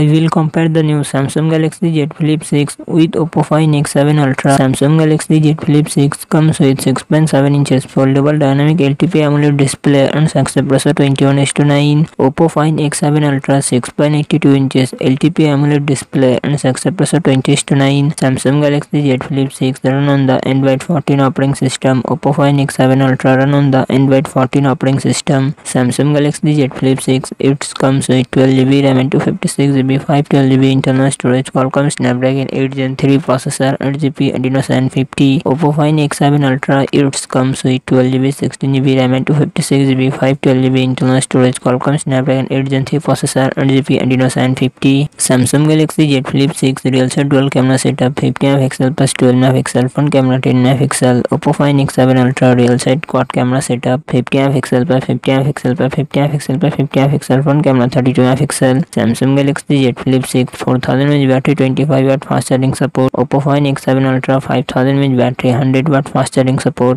I will compare the new Samsung Galaxy Z Flip 6 with Oppo Find X7 Ultra. Samsung Galaxy Z Flip 6 comes with 6.7 inches foldable dynamic LTP AMOLED display and success processor 21:9. Oppo Find X7 Ultra 6.82 inches LTP AMOLED display and success processor 20:9. Samsung Galaxy Z Flip 6 run on the Android 14 operating system. Oppo Find X7 Ultra run on the Android 14 operating system. Samsung Galaxy Z Flip 6 it comes with 12GB RAM and 256 GB 512GB internal storage Qualcomm Snapdragon 8 Gen 3 processor 8GB Adreno 750 Oppo Find X7 Ultra it comes with 12GB 16GB RAM and 256GB 512GB internal storage Qualcomm Snapdragon 8 Gen 3 processor 8GB Adreno 750 Samsung Galaxy Z Flip 6 real set dual camera setup 50 MP plus 12 MP front camera 10 MP Oppo Find X7 Ultra real set quad camera setup 50 MP plus 50 MP plus 50 MP plus 50 MP front camera 32 MP Samsung Galaxy Z Flip 6 4000 mAh battery 25 watt fast charging support Oppo Find X7 Ultra 5000 mAh battery 100 watt fast charging support